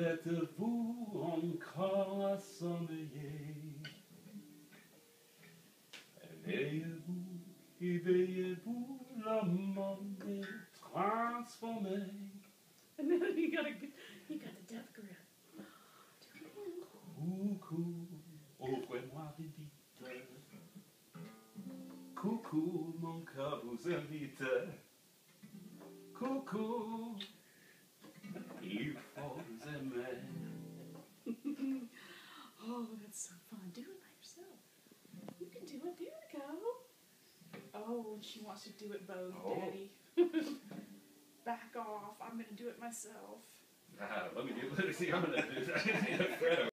Faites-vous encore assommeiller Éveillez-vous, éveillez-vous, le monde est transformé. And then you got a, you got the death grip. Coucou, ouvrez-moi vite. Coucou, mon cœur vous invite. Oh, she wants to do it both, Oh. Daddy. Back off. I'm gonna do it myself. Ah, let me do. Let me see. I'm gonna do that.